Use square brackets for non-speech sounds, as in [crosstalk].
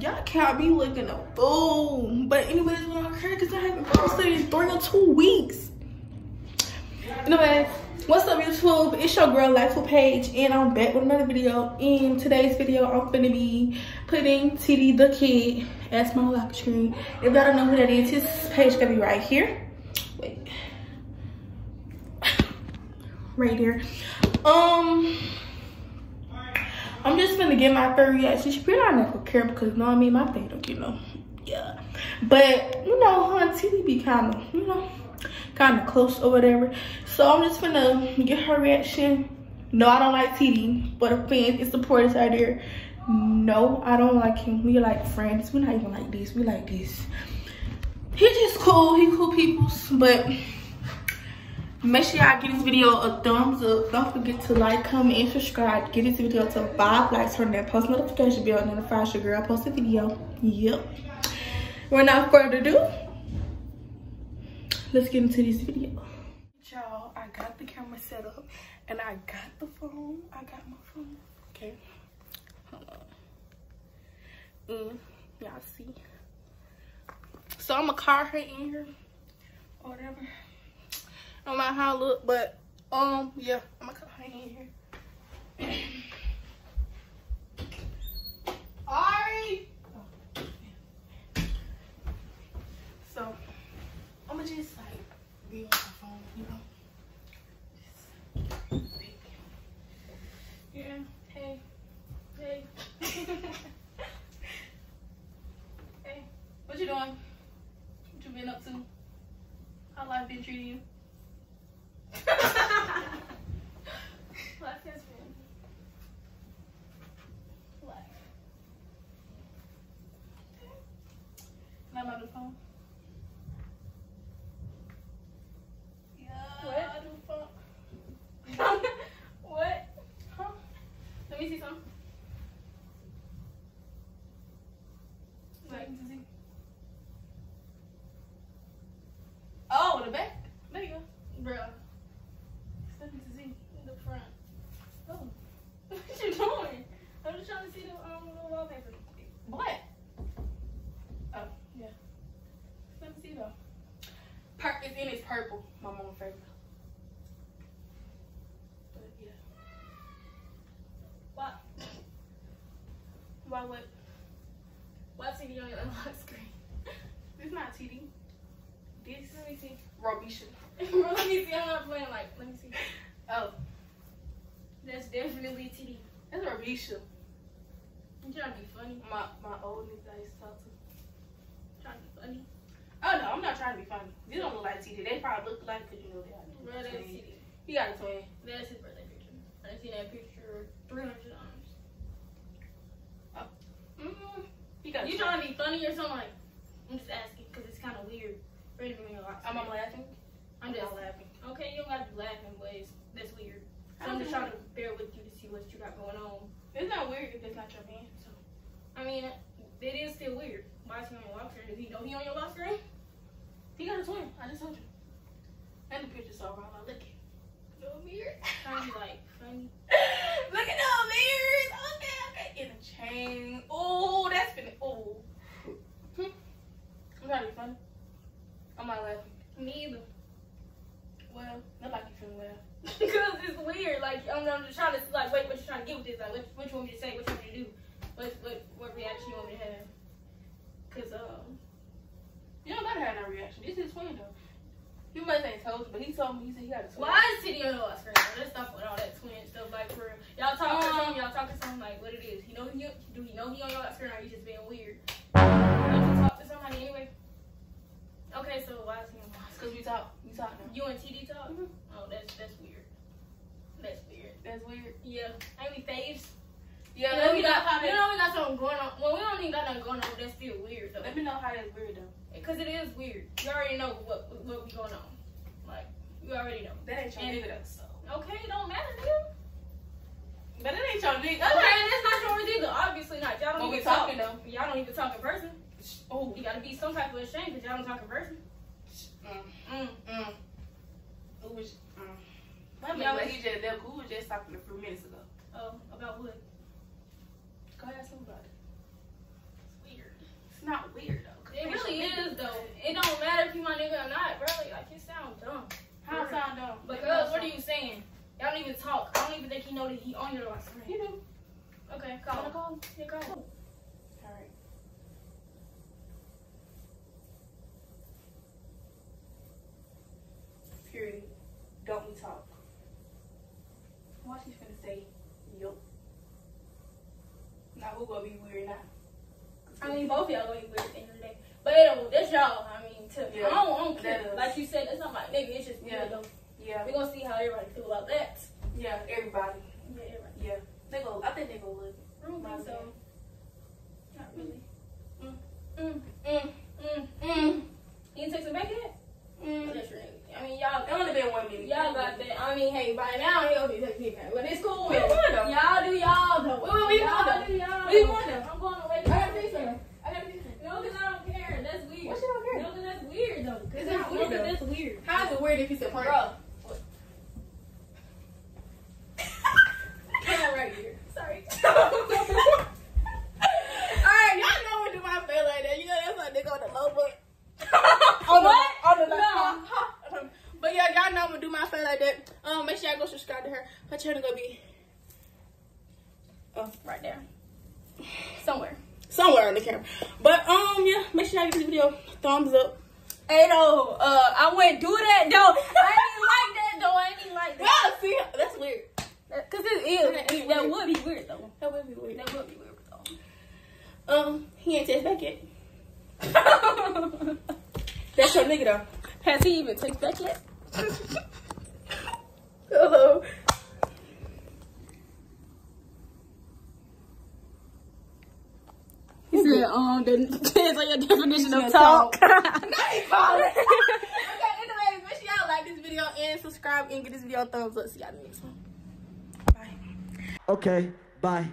y'all can't be looking a fool. But anyways, when I cry because I haven't posted in three or two weeks. Anyways, what's up YouTube? It's your girl Life with Paige and I'm back with another video. In today's video, I'm gonna be putting TD the Kid as my lock screen. If y'all don't know who that is, his page gonna be right here. Wait. [sighs] right here. Um I'm just gonna get my third reaction. She pretty not gonna care because you know what I mean my thing don't get no yeah. But you know, her TV be kinda, you know, kinda close or whatever. So I'm just gonna get her reaction. No, I don't like TD, but the fans and supporters out there. No, I don't like him. We like friends. We're not even like this. We like this. He just cool. He cool people. But make sure y'all give this video a thumbs up. Don't forget to like comment and subscribe. Give this video to five likes turn that post notification bell notifies your girl post a video. Yep. Without further ado let's get into this video. Y'all i got the camera set up and i got the phone. I got my phone. Okay. Hold on. And y'all see. So i'm gonna call her in here. Or whatever no matter how I look, but um, yeah, I'm gonna come in here. [clears throat] Alright. So I'm gonna just like be on my phone, you know. Yeah. Hey. Hey. [laughs] hey. What you doing? What you been up to? How life been treating you? Life has been. Now my new phone. Yeah, What? my new phone. what? Huh? Let me see some. Wait, to see. Oh, the back. There you go, bro. Nothing to see in the front. Oh, what you doing? I'm just trying to see the um the wallpaper. What? Oh, yeah. Let me see though. Pur it's purple. My mom's favorite. But yeah. Why? Why what? Why TD on your unlock [laughs] screen? This not TD. This Let me see. [laughs] Robisha. Let me see. I'm not playing like. Let me see. Oh, That's definitely TD. that's Robisha. You trying to be funny? My my old nigga I used to talk to. Trying to be funny? Oh no, I'm not trying to be funny. These don't look like TD. They probably look like because you know they are. That's. TD. He got a twin. That's his birthday picture. I seen that picture 300 times. Mm, he got You trying to be funny or something? Like, I'm just asking because it's kind of weird. for him to be I'm, I screen. laughing? I'm just I'm laughing. Okay, you don't got to be laughing, but it's, that's weird. So I'm just trying to bear with you to see what you got going on. It's not weird if it's not your man. So I mean, it is still weird. Why is he on your lock screen? Does he know he on your lock screen? He got a twin. I just told you. And the picture so wrong. I look at. No. Trying to be like funny. look at those mirrors. Okay, okay. In a chain. Oh, that's been. Oh. I'm trying to be funny. I'm not laughing. Me either. Well, not like you feeling well. Because it's weird. Like I'm, I'm just trying to like wait. What you trying to get with this? Like what, what you want me to say? What you want me to do? What what what reaction you want me to have? Cause um You don't gotta have no reaction. This is twin though. You must ain't told you, but he told me he said he got a twin. why is TD on the lock screen? Let's stop with all that twin stuff. Like for y'all talking Um, something, y'all talking something like what it is. You know he do he know he on your screen or you just being weird? Don't you talk to somebody anyway? Okay, so why is he on the Cause we talk, we talk now. You and TD talk? Mhm. Oh, that's that's weird. That's weird. That's weird. Yeah, ain't we faves? Yeah, you know let we me know got, how you know we got something going on. Well, we don't even got nothing going on. but That's still weird though. Let me know how that's weird though. Because it is weird. You already know what what we going on. Like you already know. That ain't your And- nigga though. So. Okay, don't matter, nigga. But it ain't your nigga. Okay, and it's not yours either. Obviously not. Y'all don't When even talk. talking though. Y'all don't even talk in person. Oh. You gotta be some type of ashamed because y'all don't talk in person. Mm. Mm. Mm. Who was? Mm. Man, but- he just left. Who was just talking a few minutes ago? Oh, about what? go ask some. It's weird. It's not weird though. It really is though. It don't matter if you my nigga or not, bro. Like it sound dumb. How it sound dumb? Because what are you saying? Y'all don't even talk. I don't even think he know that he on your last name. You do. Okay, call. Wanna call? Yeah, call. All right. Purity. Don't we talk? Mean, both y'all gonna be weird at the end of the day. But it don't, that's y'all. I mean, to Yeah, I don't, I don't care. Like you said, that's not my nigga. It's just Yeah. though. yeah, We gonna see how everybody feel about that. yeah, everybody. Yeah, everybody. Yeah, they go. I think they go look. I don't think so. Not really. Mm. Mm, mm, mm, mm. You didn't text him back yet? Mm. That's your nigga. I mean, y'all. It only been one minute. Y'all got that. I mean, hey, by now he'll be texting me back. But it's cool. We won though. Y'all do y'all though. Wait, wait, we y'all won y'all. We won though. I'm going away. I gotta say something. I gotta say something. No, because I don't care. That's weird. What you don't care? No, because that's weird though. 'Cause It's I- not no, weird, 'cause though. That's weird. How's it weird if it's a prank? Bro. Come on right here. Sorry. Alright, y'all know what do my feel like that. You know that's my nigga on the low book. on What? The, on the No. no. But yeah, y'all know I'm gonna do my feel like that. Um, make sure y'all go subscribe to her. Her channel gonna be oh, right there. Somewhere. somewhere on the camera. But um, yeah, make sure y'all give this video thumbs up. Hey, no. Uh, I wouldn't do that though. I ain't like that though. I ain't like Yeah, that. see, that's weird. Cause it is. That would be weird though. That would be weird. That would be weird though. Um, he ain't text back yet. [laughs] That's your nigga though. Has he even texted back yet? Hello. He said, um, the depends on your definition of of talk. talk. [laughs] okay, anyways, make sure y'all like this video and subscribe and give this video a thumbs up. See y'all in the next one. Bye. Okay, bye.